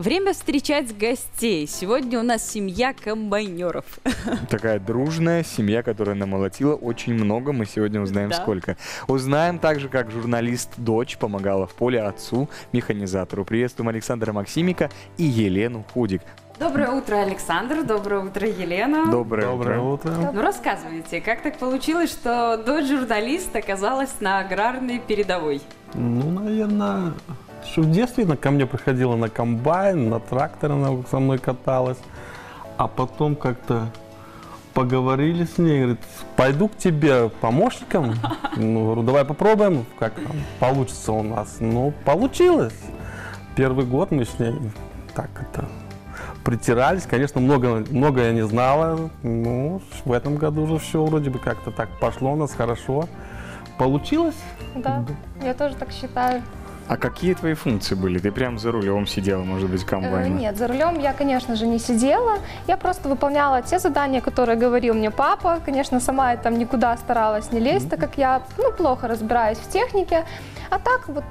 Время встречать гостей. Сегодня у нас семья комбайнеров. Такая дружная семья, которая намолотила очень много. Мы сегодня узнаем Да. сколько. Узнаем также, как журналист дочь помогала в поле отцу, механизатору. Приветствуем Александра Максимика и Елену Худик. Доброе утро, Александр. Доброе утро, Елена. Доброе, Доброе утро. утро. Ну, рассказывайте, как так получилось, что дочь журналиста оказалась на аграрной передовой? Ну, наверное, что в детстве она ко мне приходила на комбайн, на трактор она со мной каталась. А потом как-то поговорили с ней, говорит, пойду к тебе помощником. Ну, говорю, давай попробуем, как там получится у нас. Ну, получилось. Первый год мы с ней так это притирались. Конечно, много, много я не знала. Ну, в этом году уже все вроде бы как-то так пошло у нас хорошо. Получилось. Да, я тоже так считаю. А какие твои функции были? Ты прям за рулем сидела, может быть, Э, комбайна? Нет, за рулем я, конечно же, не сидела. Я просто выполняла те задания, которые говорил мне папа. Конечно, сама я там никуда старалась не лезть, так как я ну, плохо разбираюсь в технике. А так вот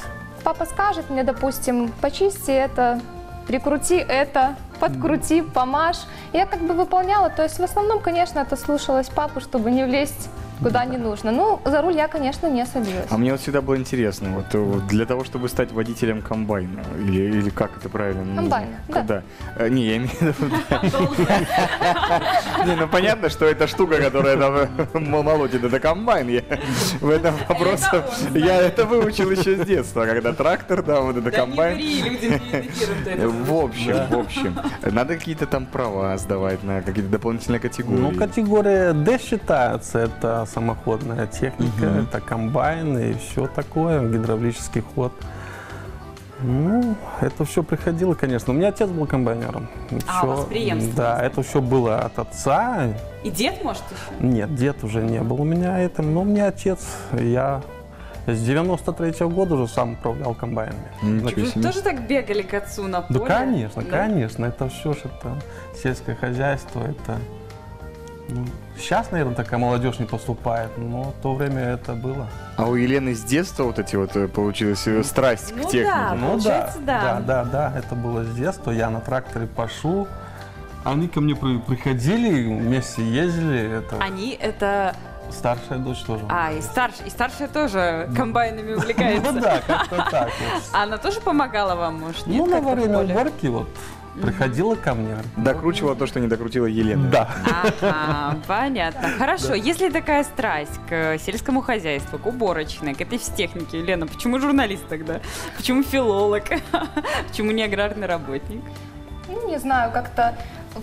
папа скажет мне, допустим, почисти это, прикрути это, подкрути, помажь. Я как бы выполняла. То есть в основном, конечно, это слушалась папу, чтобы не влезть куда не нужно. Ну, за руль я, конечно, не садилась. А мне вот всегда было интересно, вот, э, вот для того, чтобы стать водителем комбайна, или, или как это правильно? Комбайна, да. Да. Э, Не, я имею в виду... Не, ну понятно, что это штука, которая там э, молотит, это комбайн. Я в этом вопросе я это выучил еще с детства, когда трактор, да, вот это комбайн. В общем, в общем, надо какие-то там права сдавать на какие-то дополнительные категории. Ну, категория D считается, это самоходная техника, Мгм. это комбайн и все такое, гидравлический ход. Ну, это все приходило, конечно. У меня отец был комбайнером. А, у вас преемственность Да, это все было от отца. И дед, может, еще? Нет, дед уже не был у меня этим, но у меня отец, я с 93 года уже сам управлял комбайнами. Ничего Вы тоже так бегали к отцу на Да, поле? конечно, Да? конечно. Это все же это сельское хозяйство, это. Ну, сейчас, наверное, такая молодежь не поступает, но в то время это было. А у Елены с детства вот эти вот э, получилась э, страсть Ну к технике? да. получается, да. Да, да, да, это было с детства. Я на тракторе пошел. Они ко мне при- приходили, вместе ездили. Это Они это... старшая дочь тоже. А, и, старш... и старшая тоже комбайнами увлекается. Ну да, как-то так. вот. А Она тоже помогала вам, может, нет? Ну, на время уборки вот приходила ко мне. Докручивала то, что не докрутила Елена. Да. Ага, понятно. Хорошо, если такая страсть к сельскому хозяйству, к уборочной, к этой технике, Лена, почему журналист тогда? Почему филолог? Почему не аграрный работник? Ну, не знаю, как-то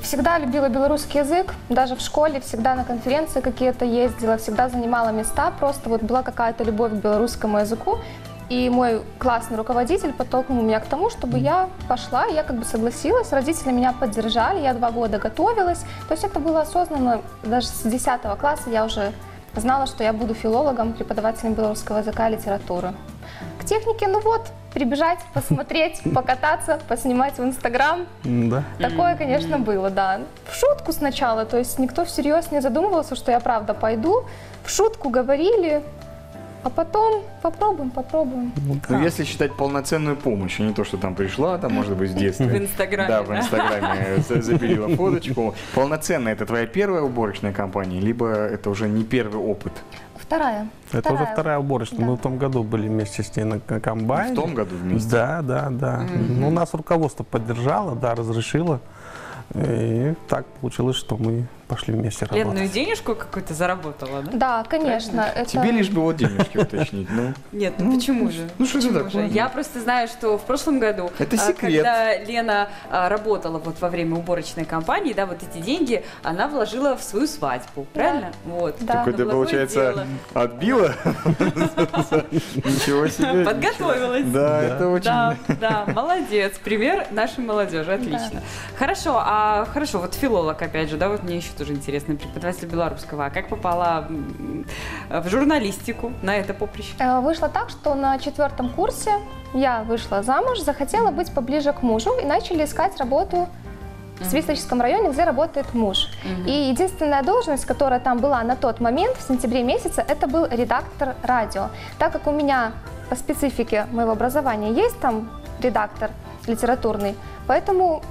всегда любила белорусский язык, даже в школе всегда на конференции какие-то ездила, всегда занимала места, просто вот была какая-то любовь к белорусскому языку. И мой классный руководитель подтолкнул меня к тому, чтобы я пошла, я как бы согласилась, родители меня поддержали, я два года готовилась. То есть это было осознанно, даже с 10 класса я уже знала, что я буду филологом, преподавателем белорусского языка и литературы. К технике, ну вот, прибежать, посмотреть, покататься, поснимать в Инстаграм, Да. Такое, конечно, было, да. В шутку сначала, то есть никто всерьез не задумывался, что я правда пойду. В шутку говорили, а потом попробуем, попробуем. Ну, Ну, если считать полноценную помощь, а не то, что там пришла, там, может быть, в детстве. В Инстаграме, Да, в? Инстаграме за- запилила фоточку. Полноценная это твоя первая уборочная компания, либо это уже не первый опыт? Вторая. Это уже вторая уборочная. Да. Мы в том году были вместе с ней на комбайне. В том году вместе? Да, да, да. Ну, нас руководство поддержало, да, разрешило. И так получилось, что мы пошли вместе ну работать. денежку какую-то заработала, да? Да, конечно. Это... Тебе лишь бы вот денежки уточнить. Ну, Нет, ну почему же? ну что это такое? Я просто знаю, что в прошлом году, Это а, секрет. когда Лена а, работала вот во время уборочной кампании, да, вот эти деньги она вложила в свою свадьбу, правильно? Вот. Да. Ты, благое получается, дело. отбила? Ничего себе. Подготовилась. Да, это очень... Да, да, молодец. Пример нашей молодежи, отлично. Хорошо, а хорошо, вот филолог, опять же, да, вот мне еще тоже интересно, преподаватель белорусского. А как попала в журналистику на это поприще? Э, Вышло так, что на четвертом курсе я вышла замуж, захотела быть поближе к мужу и начали искать работу в Свисточском районе, где работает муж. И единственная должность, которая там была на тот момент, в сентябре месяце, это был редактор радио. Так как у меня по специфике моего образования есть там редактор литературный. Поэтому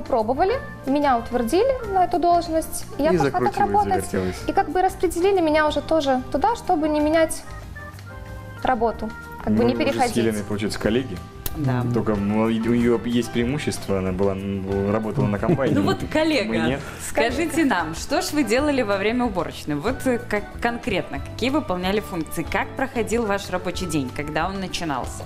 попробовали, меня утвердили на эту должность, и я И пошла так работать. И как бы распределили меня уже тоже туда, чтобы не менять работу, как бы Ну, не же с переходить. Еленой, получается, коллеги. Да. Только ну, у нее есть преимущество, она была, м, работала на компании. Ну вот, коллега, скажите нам, что ж вы делали во время уборочной? Вот э, как конкретно, какие выполняли функции? Как проходил ваш рабочий день, когда он начинался?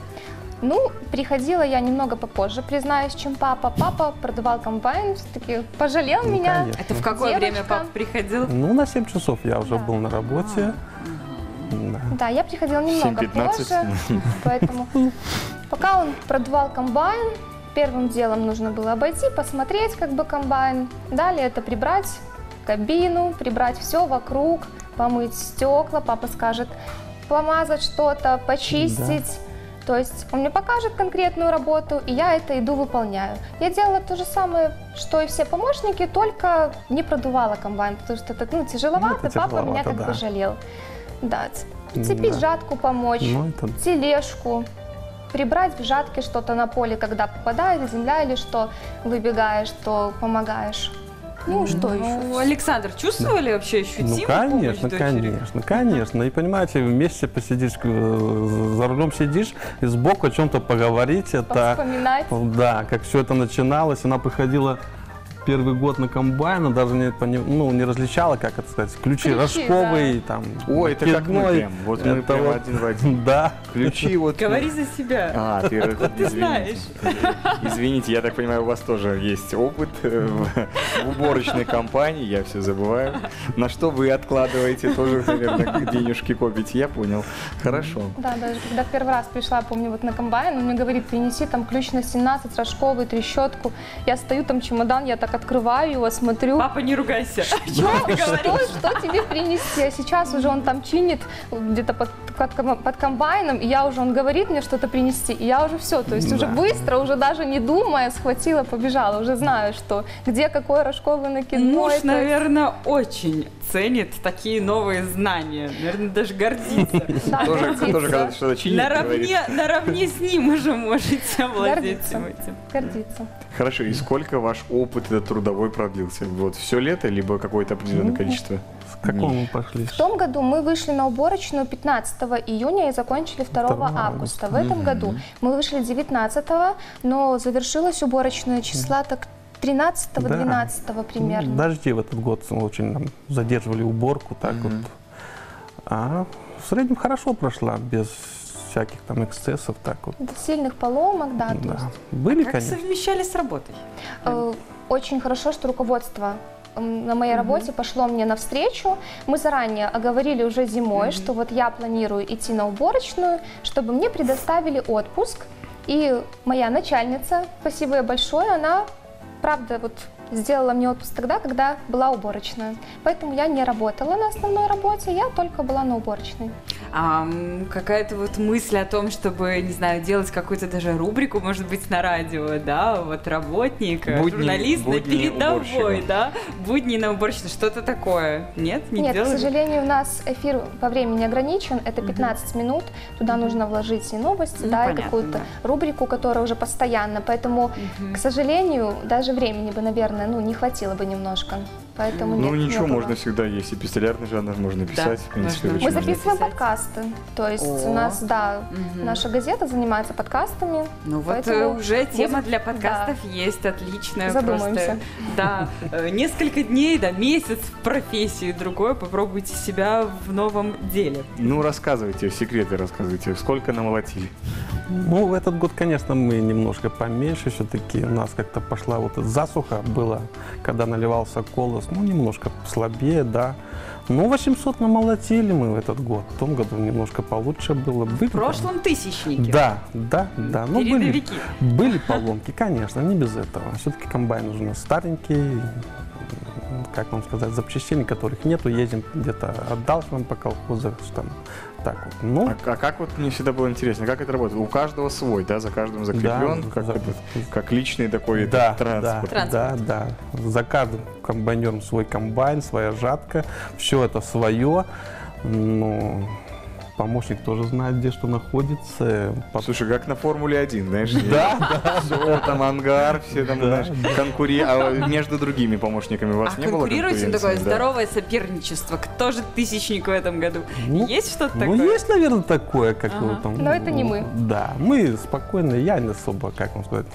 Ну, приходила я немного попозже, признаюсь, чем папа. Папа продавал комбайн, все-таки пожалел Ну, меня. конечно. Это в какое время Девочка. папа приходил? Ну, на 7 часов я уже Да. был на работе. Да. Да, я приходила немного 7:15. позже, поэтому пока он продавал комбайн, первым делом нужно было обойти, посмотреть как бы комбайн. Далее это прибрать кабину, прибрать все вокруг, помыть стекла, папа скажет помазать что-то, почистить. То есть он мне покажет конкретную работу, и я это иду выполняю. Я делала то же самое, что и все помощники, только не продувала комбайн, потому что это ну, тяжеловато, Ну, это папа меня тяжеловато, как бы жалел. Да, ц- прицепить Да. жатку помочь, Ну, это тележку, прибрать в жатке что-то на поле, когда попадает земля или что, выбегаешь, то помогаешь. Ну, что Ну, еще? Александр, чувствовали вообще ощутимо Ну, конечно, конечно, конечно. И понимаете, вместе посидишь, э, за рулем сидишь, и сбоку о чем-то поговорить, это... Вспоминать. Да, как все это начиналось, она приходила первый год на комбайн, она даже не, ну, не различала, как это сказать, ключи, Ключи, рожковый, там, Ой, это как мы прям. Вот мы Это прям вот- один в один. Да. Ключи вот. Говори за себя. А, ты, ты знаешь. Извините, я так понимаю, у вас тоже есть опыт э, в, в уборочной компании, я все забываю. На что вы откладываете, тоже, наверное, денежки копите, я понял. Хорошо. Да, даже когда первый раз пришла, помню, вот на комбайн, он мне говорит, принеси там ключ на 17, рожковый, трещотку. Я стою, там чемодан, я так открываю его, смотрю. Папа, не ругайся. Что, что, что тебе принести? А сейчас уже он там чинит где-то под, под, под комбайном, и я уже, он говорит мне что-то принести, и я уже все, то есть уже Да. быстро, уже даже не думая, схватила, побежала, уже знаю, что где какой рожковый накидной. Муж, то есть- наверное, очень ценит такие новые знания. Наверное, даже гордится. Тоже, тоже когда что-то чинит. Наравне, наравне с ним уже можете овладеть Гордится. всем этим. Гордится. Хорошо, и сколько ваш опыт этот трудовой продлился? Вот все лето, либо какое-то определенное Ну, количество? С какого мы пошли? В том году мы вышли на уборочную 15 июня и закончили 2 2 августа. В этом году мы вышли 19 но завершилась уборочная числа так 13-12 примерно. Ну, Дожди в этот год очень нам задерживали уборку, так вот. А в среднем хорошо прошла, без всяких там эксцессов, так вот. До сильных поломок, да. то Да. есть, Были, Как конечно. совмещали с работой? э, очень хорошо, что руководство на моей работе пошло мне навстречу. Мы заранее оговорили уже зимой, что вот я планирую идти на уборочную, чтобы мне предоставили отпуск. И моя начальница, спасибо ей большое, она, правда, вот сделала мне отпуск тогда, когда была уборочная. Поэтому я не работала на основной работе, я только была на уборочной. А какая-то вот мысль о том, чтобы, не знаю, делать какую-то даже рубрику, может быть, на радио, да, вот работник, э, Будни- журналист на будни передовой, уборщика. да, будни на уборщице, что-то такое. Нет, не Нет, делали? к сожалению, у нас эфир по времени ограничен, это 15 минут, туда нужно вложить и новости, Ну, да, и понятно, какую-то да. рубрику, которая уже постоянно, поэтому, к сожалению, даже времени бы, наверное, ну, не хватило бы немножко, поэтому Ну нет, не ничего, было. можно всегда, есть эпистолярный жанр, можно писать, в принципе, можно. Мы записываем Писать. подкасты, то есть О. у нас, да, Мгм. наша газета занимается подкастами, Ну вот э, уже тема для подкастов есть, отличная. Задумаемся. Просто, да, э, несколько дней, да, месяц в профессии другой, попробуйте себя в новом деле. Ну, рассказывайте, секреты рассказывайте, сколько намолотили. Ну, в этот год, конечно, мы немножко поменьше все-таки. У нас как-то пошла вот засуха была, когда наливался колос. Ну, немножко слабее, да. Ну, 800 намолотили мы в этот год. В том году немножко получше было. Были В прошлом тысячнике. Да, да, да. Ну, были, были поломки, конечно, не без этого. Все-таки комбайн уже у нас старенький, как вам сказать, запчастей, которых нету, ездим где-то отдал нам по колхозу, там так вот. Ну, А, а как вот мне всегда было интересно, как это работает? У каждого свой, да, за каждым закреплен, Да, как, за- это- как личный такой да, транспорт. да, да, да. За каждым комбайнером свой комбайн, своя жатка, все это свое. Ну, помощник тоже знает, где что находится. Слушай, как на Формуле 1, знаешь? Да, да. Все, там ангар, все там, знаешь, конкури... А между другими помощниками у вас А не было конкурируете ну, такое здоровое соперничество? Кто же тысячник в этом году? Ну, Есть что-то Ну, такое? есть, наверное, такое, как там. Но это не мы. Да, мы спокойно, я не особо, как вам сказать.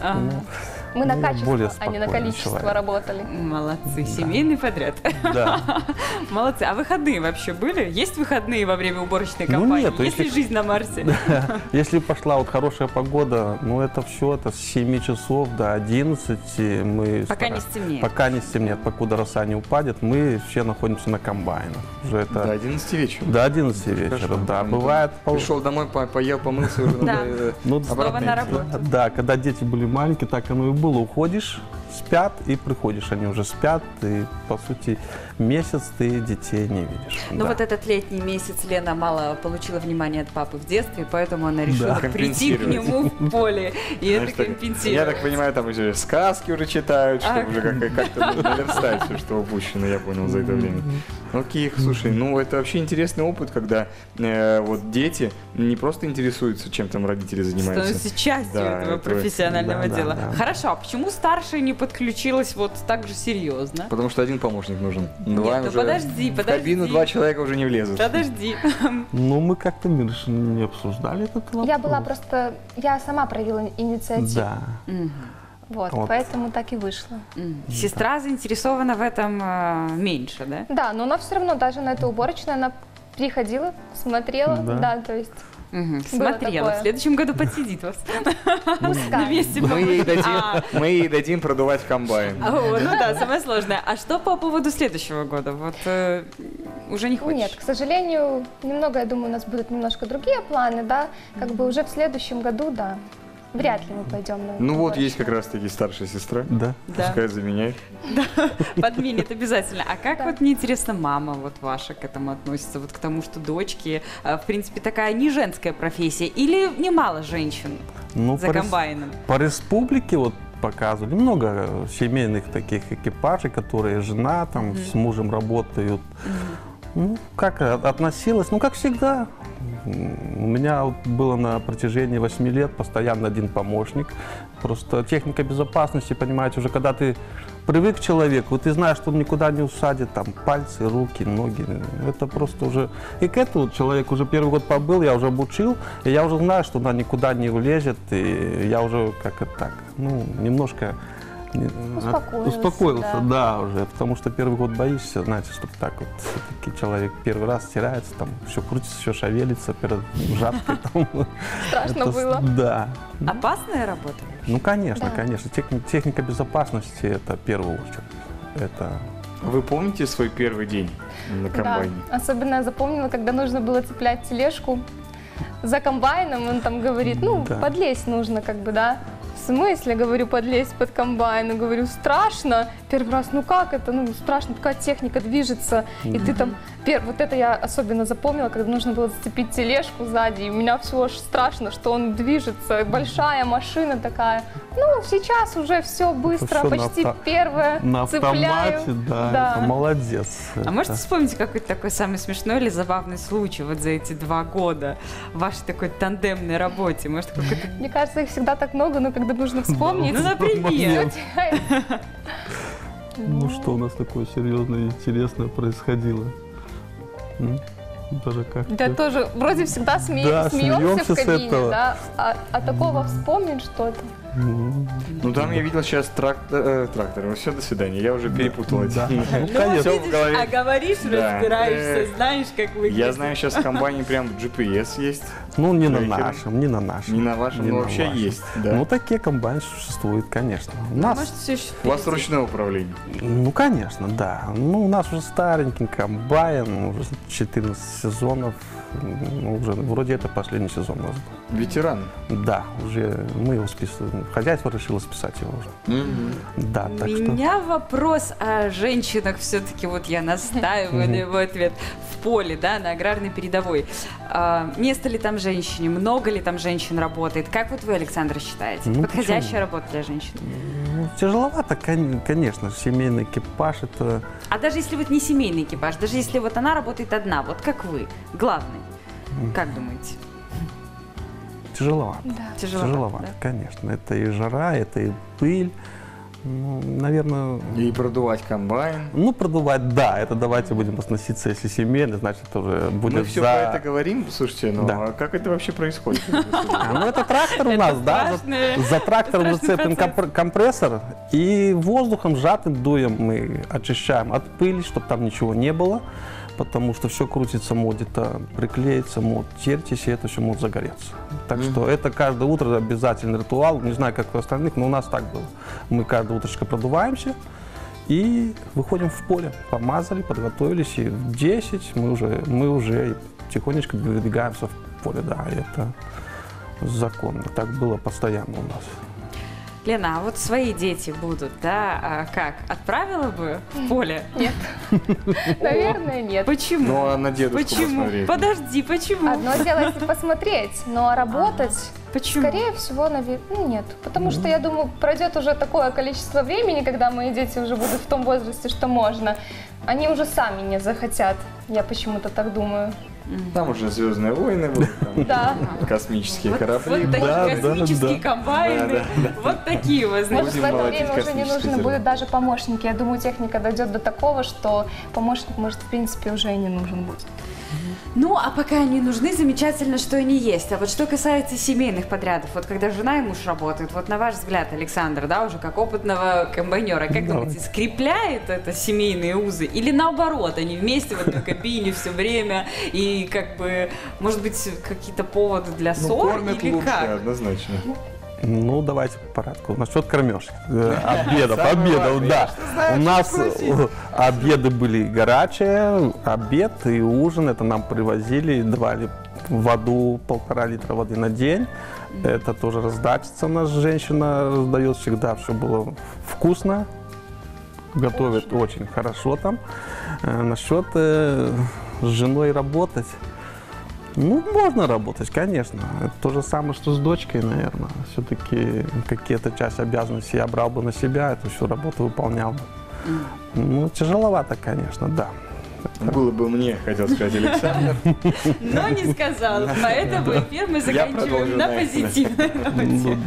Ага. ну, Мы на Ну, качество, более а не на количество человек. работали. Молодцы, семейный подряд. да. Молодцы. А выходные вообще были? Есть выходные во время уборочной Ну, кампании? нету, Есть ли если- жизнь на Марсе? Если пошла вот хорошая погода, ну это все, это с 7 часов до 11 мы... Пока не стараемся- стемнеет. Пока не стемнеет, покуда роса не упадет, мы все находимся на комбайнах. Уже это До 11 вечера. до 11 вечера, Хорошо. да. Ну, Бывает Пришел домой, по- поел, помылся уже. Да. э, Ну, Снова на работу. Да, когда дети были маленькие, так оно и было. Уходишь, спят и приходишь. Они уже спят, и, по сути, месяц ты детей не видишь. Ну Да. вот этот летний месяц Лена мало получила внимания от папы в детстве, поэтому она решила Да. прийти к Компенсировать. нему в поле и это Знаешь, компенсировать. Я так понимаю, там уже сказки уже читают, чтобы А. уже как- как-то ну, наверстать все, что упущено, я понял, за это время. Окей, слушай, ну это вообще интересный опыт, когда э, вот дети не просто интересуются, чем там родители занимаются. становится частью Да, этого это- профессионального да, дела. да. Хорошо, а почему старшая не подключилась вот так же серьезно? Потому что один помощник нужен. Нет, Два ну уже подожди, В подожди. кабину два человека уже не влезут. Подожди. Ну, мы как-то, Миша, не обсуждали этот вопрос. Я была просто, я сама проявила инициативу. Да. Вот, Вот. поэтому так и вышло. Сестра заинтересована в этом э, меньше, да? Да, но она все равно даже на эту уборочную она приходила, смотрела, Да. да, то есть Смотрела. такое. В следующем году подсидит вас на месте. Мы ей дадим, А, мы ей дадим продувать комбайн. ну да, самое сложное. А что по поводу следующего года? Вот э, уже не хочешь? Нет, к сожалению, немного, я думаю, у нас будут немножко другие планы, да, как бы уже в следующем году, да, вряд ли мы пойдем на Ну вот есть как раз таки старшая сестра. Да. Да, Пускай заменяет. подменит обязательно. А как Да. вот, мне интересно, мама вот ваша к этому относится? Вот к тому, что дочки, э, в принципе, такая не женская профессия? Или немало женщин Ну, за по рес- комбайном? По республике вот показывали много э, семейных таких экипажей, которые жена там с мужем работают. Ну, как э, относилась? Ну, как всегда. У меня было на протяжении 8 лет постоянно один помощник. Просто техника безопасности, понимаете, уже когда ты привык к человеку, ты знаешь, что он никуда не усадит, там, пальцы, руки, ноги. Это просто уже... И к этому человек уже первый год побыл, я уже обучил, и я уже знаю, что она никуда не улезет, и я уже как это так, ну, немножко... Успокоился, Успокоился, да. да, уже, потому что первый год боишься, знаете, что так вот все-таки человек первый раз теряется, там все крутится, все шевелится перед жаткой. Там. Страшно Это было. Да. Опасная работа? Ну, конечно, Да. конечно. Техни- техника безопасности это первую очередь. Это Вы помните свой первый день на комбайне? Да, особенно я запомнила, когда нужно было цеплять тележку за комбайном, он там говорит, ну, Да. подлезть нужно, как бы, да. В смысле, говорю, подлезть под комбайн? Говорю, страшно. Первый раз, ну как это? Ну, страшно, такая техника движется. И ты там, пер... вот это я особенно запомнила, когда нужно было зацепить тележку сзади. И у меня все аж страшно, что он движется. Большая машина такая. Ну, сейчас уже все быстро, на почти авто- первое. на цепляю. автомате, да, Да. это молодец. А Это- можете вспомнить какой-то такой самый смешной или забавный случай вот за эти два года в вашей такой тандемной работе? Может, какой-то... Мне кажется, их всегда так много, но когда нужно вспомнить, Ну, например. Ну что у нас такое серьезное и интересное происходило? Даже как Да тоже вроде всегда сме- Да, смеемся смеемся в кабине, этого. да, а, а такого вспомнить что-то. Ну там я видел сейчас трактор, э, трактор. Все, до свидания. Я уже перепутал эти. Да. Ну, Всё конечно. в голове. А говоришь, разбираешься, Э, знаешь, как выглядит. Я знаю, сейчас в комбайне прям GPS есть. Ну, не на нашем, не на нашем. Не на вашем, Не но на вообще вашем. есть. Да. Ну, такие комбайны существуют, конечно. У нас, Может, У вас ручное управление. ну, конечно, да. Ну, у нас уже старенький комбайн, уже 14 сезонов. Ну, уже, вроде это последний сезон у нас был. Ветеран. Да, уже мы его списываем. Хозяйство решило списать его уже. Да, У так что... меня вопрос о женщинах все-таки, вот я настаиваю на его ответ, в поле, да, на аграрной передовой. А, место ли там женщине, много ли там женщин работает? Как вот вы, Александр, считаете? Ну, Подходящая почему? работа для женщин? Ну, тяжеловато, кон- конечно, семейный экипаж это... А даже если вот не семейный экипаж, даже если вот она работает одна, вот как вы, главный, Как думаете? Тяжеловато. Да. Тяжеловато, Тяжеловато, да? конечно. Это и жара, это и пыль. Ну, наверное, И продувать комбайн. ну, продувать, да, это давайте будем относиться, если семейно, значит, уже будет Мы все за... про это говорим, слушайте, но Да. а как это вообще происходит? А, ну, это трактор у нас, да, за- трактором зацеплен компрессор, и воздухом сжатым дуем мы очищаем от пыли, чтобы там ничего не было, потому что все крутится, может это приклеится, может тертись, и это все может загореться. Так что это каждое утро обязательный ритуал, не знаю, как у остальных, но у нас так было. Мы каждое утречко продуваемся, и выходим в поле, помазали, подготовились, и в 10 мы уже, мы уже тихонечко выдвигаемся в поле, да, это законно. Так было постоянно у нас. Лена, а вот свои дети будут, да? А как? Отправила бы в поле? Нет. Наверное, нет. Почему? Ну, а на дедушку Почему? посмотреть? Подожди, почему? Одно дело, если посмотреть, но работать, Почему? скорее всего, наверное, нет. Потому что, я думаю, пройдет уже такое количество времени, когда мои дети уже будут в том возрасте, что можно. Они уже сами не захотят. Я почему-то так думаю. Там уже Звездные войны там Да. космические Вот, корабли. вот такие Да, да, космические да. комбайны. Да, да, Вот такие вот, Может, значит. Будем в это время уже не нужны зерна. будут даже помощники. Я думаю, техника дойдет до такого, что помощник, может, в принципе, уже и не нужен будет. Ну, а пока они нужны, замечательно, что они есть. А вот что касается семейных подрядов, вот когда жена и муж работают, вот на ваш взгляд, Александр, да, уже как опытного комбайнера, как Давай. думаете, скрепляет это семейные узы? Или наоборот, они вместе в одной кабине все время, и как бы, может быть, какие-то поводы для Ну, ссор, кормят или лучше, как? однозначно. Ну, давайте по порядку. Насчет кормежки. Э, Обедов, Самое обедов, да. У нас э, обеды были горячие, обед и ужин. Это нам привозили, давали воду, полтора литра воды на день. Это тоже раздачица нас женщина раздает всегда, все было вкусно. Готовит очень хорошо там. Э, Насчет э, с женой работать. Ну, можно работать, конечно. Это то же самое, что с дочкой, наверное. Все-таки какие-то часть обязанностей я брал бы на себя, эту всю работу выполнял бы. Ну, тяжеловато, конечно, да. Было бы мне, хотел сказать Александр. Но не сказал, поэтому эфир мы заканчиваем на позитивной Ну, ноте.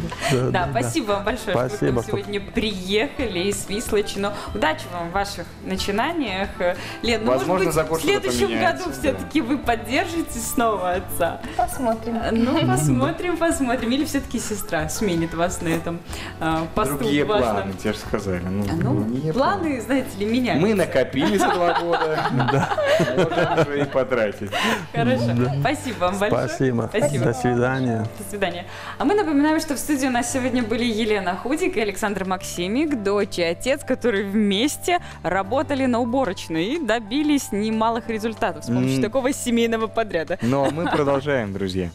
Да, спасибо вам большое, что вы сегодня приехали из Вислочи. Но удачи вам в ваших начинаниях. Лен, ну, Возможно, может быть, в следующем году все-таки вы поддержите снова отца. Посмотрим. Ну, посмотрим, посмотрим. Или все-таки сестра сменит вас на этом а, посту Другие планы, те же сказали. Ну, А, Ну, планы, знаете ли, меняются. Мы накопили за два года. Уже и потратить. Хорошо. Спасибо вам большое. Спасибо. Спасибо. До свидания. До свидания. А мы напоминаем, что в студии у нас сегодня были Елена Худик и Александр Максимик, дочь и отец, которые вместе работали на уборочной и добились немалых результатов с помощью М. такого семейного подряда. Но мы продолжаем, друзья.